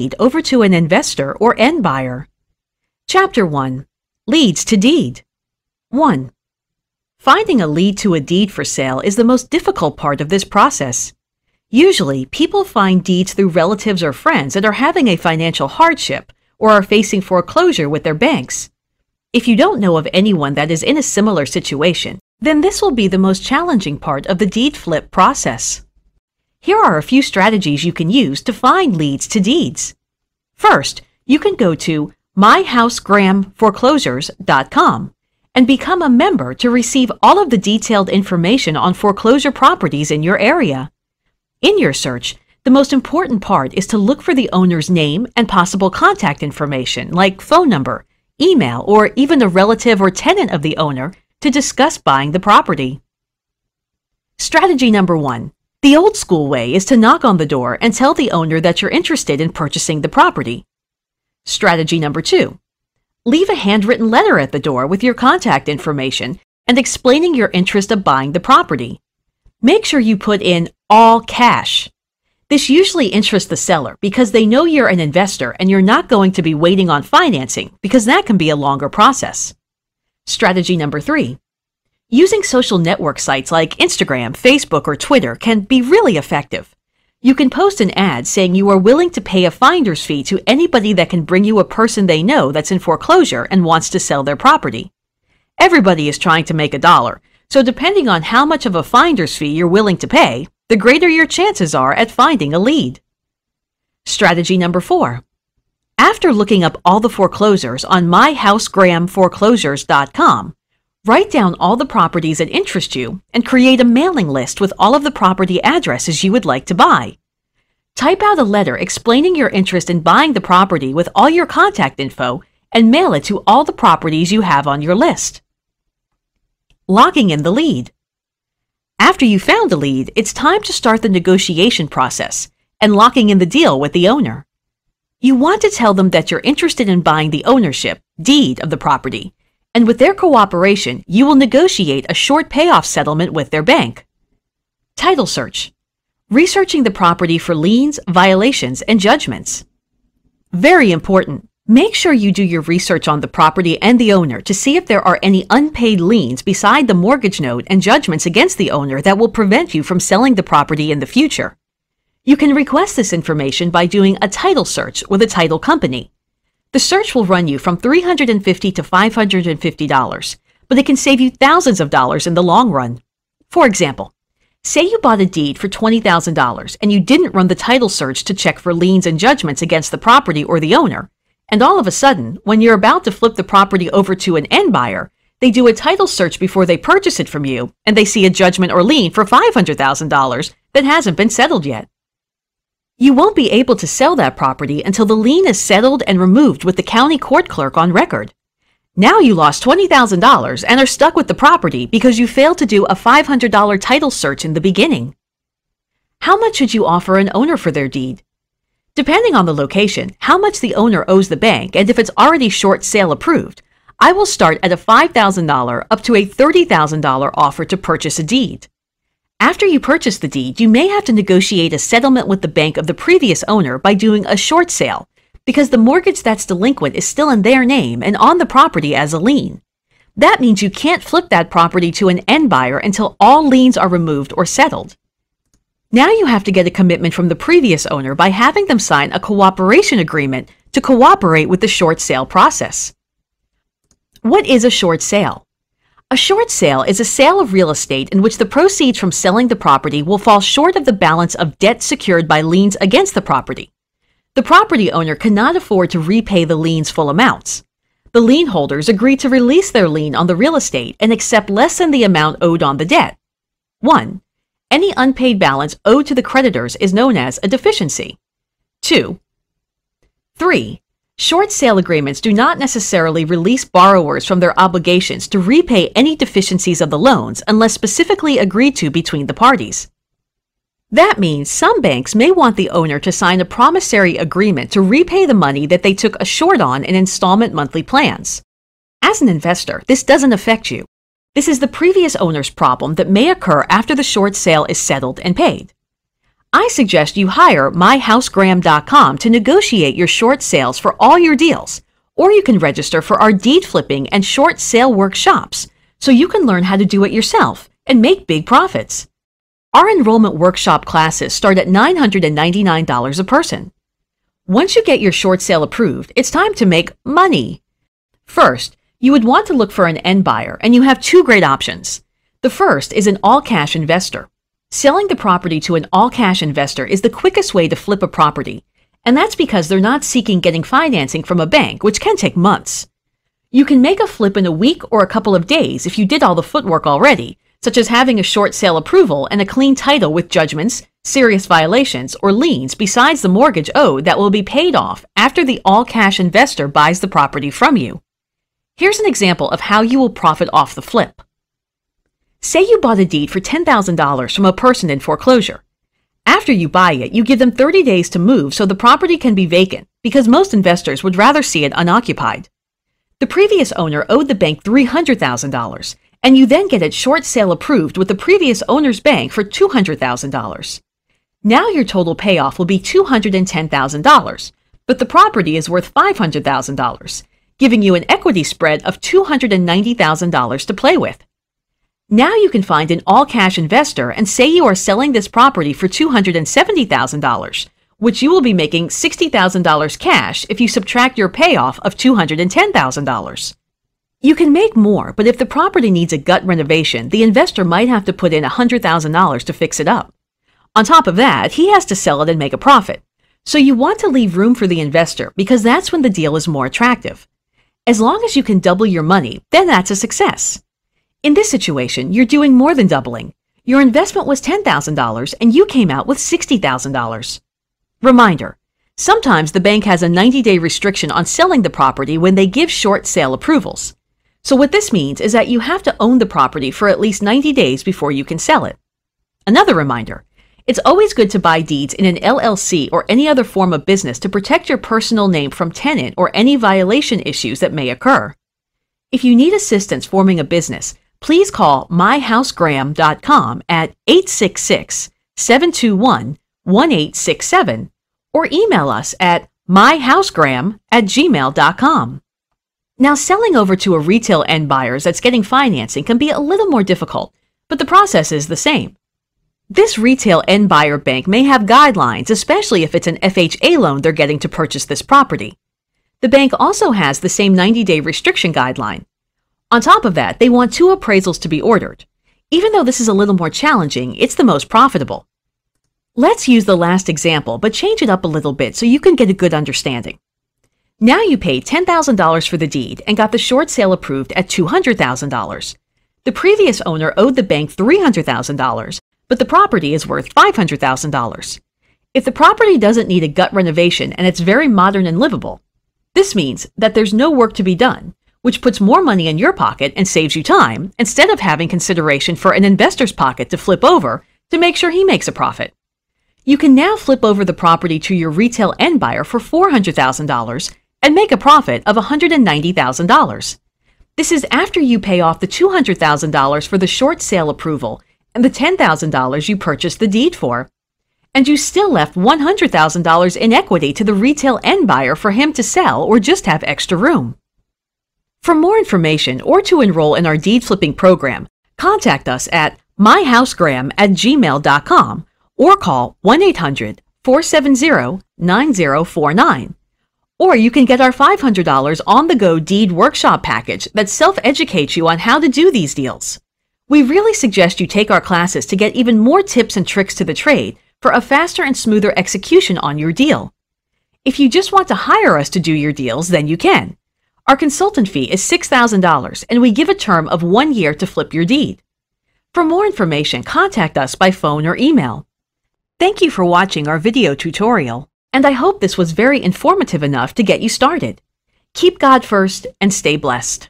deed over to an investor or end buyer. Chapter 1 Leads to Deed 1. Finding a lead to a deed for sale is the most difficult part of this process. Usually, people find deeds through relatives or friends that are having a financial hardship or are facing foreclosure with their banks. If you don't know of anyone that is in a similar situation, then this will be the most challenging part of the deed flip process. Here are a few strategies you can use to find leads to deeds. First, you can go to myhousegrahamforeclosures.com and become a member to receive all of the detailed information on foreclosure properties in your area. In your search, the most important part is to look for the owner's name and possible contact information like phone number, email, or even a relative or tenant of the owner to discuss buying the property. Strategy number one. The old school way is to knock on the door and tell the owner that you're interested in purchasing the property. Strategy number two. Leave a handwritten letter at the door with your contact information and explaining your interest of buying the property. Make sure you put in all cash. This usually interests the seller because they know you're an investor and you're not going to be waiting on financing because that can be a longer process. Strategy number three. Using social network sites like Instagram, Facebook, or Twitter can be really effective. You can post an ad saying you are willing to pay a finder's fee to anybody that can bring you a person they know that's in foreclosure and wants to sell their property. Everybody is trying to make a dollar, so depending on how much of a finder's fee you're willing to pay, the greater your chances are at finding a lead. Strategy number four. After looking up all the foreclosures on myhousegrahamforeclosures.com, write down all the properties that interest you and create a mailing list with all of the property addresses you would like to buy. Type out a letter explaining your interest in buying the property with all your contact info and mail it to all the properties you have on your list. Locking in the lead. After you found a lead, it's time to start the negotiation process and locking in the deal with the owner. You want to tell them that you're interested in buying the ownership, deed of the property, and with their cooperation, you will negotiate a short payoff settlement with their bank. Title search. Researching the property for liens, violations, and judgments. Very important. Make sure you do your research on the property and the owner to see if there are any unpaid liens beside the mortgage note and judgments against the owner that will prevent you from selling the property in the future. You can request this information by doing a title search with a title company. The search will run you from 350 to $550, but it can save you thousands of dollars in the long run. For example, say you bought a deed for $20,000 and you didn't run the title search to check for liens and judgments against the property or the owner, and all of a sudden, when you're about to flip the property over to an end buyer, they do a title search before they purchase it from you, and they see a judgment or lien for $500,000 that hasn't been settled yet. You won't be able to sell that property until the lien is settled and removed with the county court clerk on record. Now you lost $20,000 and are stuck with the property because you failed to do a $500 title search in the beginning. How much should you offer an owner for their deed? Depending on the location, how much the owner owes the bank, and if it's already short sale approved, I will start at a $5,000 up to a $30,000 offer to purchase a deed. After you purchase the deed, you may have to negotiate a settlement with the bank of the previous owner by doing a short sale, because the mortgage that's delinquent is still in their name and on the property as a lien. That means you can't flip that property to an end buyer until all liens are removed or settled. Now you have to get a commitment from the previous owner by having them sign a cooperation agreement to cooperate with the short sale process. What is a short sale? A short sale is a sale of real estate in which the proceeds from selling the property will fall short of the balance of debt secured by liens against the property. The property owner cannot afford to repay the lien's full amounts. The lien holders agree to release their lien on the real estate and accept less than the amount owed on the debt. 1. Any unpaid balance owed to the creditors is known as a deficiency. 2. 3. Short sale agreements do not necessarily release borrowers from their obligations to repay any deficiencies of the loans unless specifically agreed to between the parties. That means some banks may want the owner to sign a promissory agreement to repay the money that they took a short on in installment monthly plans. As an investor, this doesn't affect you. This is the previous owner's problem that may occur after the short sale is settled and paid. I suggest you hire myhousegraham.com to negotiate your short sales for all your deals, or you can register for our deed flipping and short sale workshops so you can learn how to do it yourself and make big profits. Our enrollment workshop classes start at $999 a person. Once you get your short sale approved, it's time to make money. First, you would want to look for an end buyer, and you have two great options. The first is an all cash investor. Selling the property to an all cash investor is the quickest way to flip a property, and that's because they're not seeking getting financing from a bank, which can take months. You can make a flip in a week or a couple of days if you did all the footwork already, such as having a short sale approval and a clean title with judgments, serious violations, or liens besides the mortgage owed that will be paid off after the all cash investor buys the property from you. Here's an example of how you will profit off the flip. Say you bought a deed for $10,000 from a person in foreclosure. After you buy it, you give them 30 days to move so the property can be vacant because most investors would rather see it unoccupied. The previous owner owed the bank $300,000, and you then get it short sale approved with the previous owner's bank for $200,000. Now your total payoff will be $210,000, but the property is worth $500,000, giving you an equity spread of $290,000 to play with. Now you can find an all cash investor and say you are selling this property for $270,000, which you will be making $60,000 cash if you subtract your payoff of $210,000. You can make more, but if the property needs a gut renovation, the investor might have to put in $100,000 to fix it up. On top of that, he has to sell it and make a profit. So you want to leave room for the investor because that's when the deal is more attractive. As long as you can double your money, then that's a success. In this situation, you're doing more than doubling. Your investment was $10,000 and you came out with $60,000. Reminder, sometimes the bank has a 90-day restriction on selling the property when they give short sale approvals. So what this means is that you have to own the property for at least 90 days before you can sell it. Another reminder, it's always good to buy deeds in an LLC or any other form of business to protect your personal name from tenant or any violation issues that may occur. If you need assistance forming a business, please call myhousegram.com at 866 721 1867 or email us at myhousegraham at gmail.com. Now, selling over to a retail end buyers that's getting financing can be a little more difficult, but the process is the same. This retail end buyer bank may have guidelines, especially if it's an FHA loan they're getting to purchase this property. The bank also has the same 90 day restriction guideline, on top of that, they want two appraisals to be ordered. Even though this is a little more challenging, it's the most profitable. Let's use the last example, but change it up a little bit so you can get a good understanding. Now you paid $10,000 for the deed and got the short sale approved at $200,000. The previous owner owed the bank $300,000, but the property is worth $500,000. If the property doesn't need a gut renovation and it's very modern and livable, this means that there's no work to be done which puts more money in your pocket and saves you time instead of having consideration for an investor's pocket to flip over to make sure he makes a profit. You can now flip over the property to your retail end buyer for $400,000 and make a profit of $190,000. This is after you pay off the $200,000 for the short sale approval and the $10,000 you purchased the deed for. And you still left $100,000 in equity to the retail end buyer for him to sell or just have extra room. For more information or to enroll in our deed flipping program, contact us at myhousegraham at gmail.com or call 1 800 470 9049. Or you can get our $500 on the go deed workshop package that self educates you on how to do these deals. We really suggest you take our classes to get even more tips and tricks to the trade for a faster and smoother execution on your deal. If you just want to hire us to do your deals, then you can. Our consultant fee is $6,000 and we give a term of one year to flip your deed. For more information, contact us by phone or email. Thank you for watching our video tutorial, and I hope this was very informative enough to get you started. Keep God first and stay blessed.